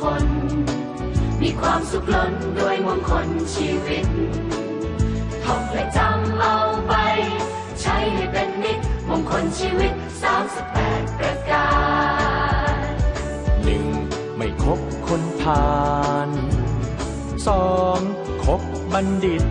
คน มีความสุขล้นด้วยมงคลชีวิตท่องและจำเอาไป ใช้ให้เป็นนิดมงคลชีวิต 38 ประการหนึ่งไม่คบคนพาลสองคบบัณฑิต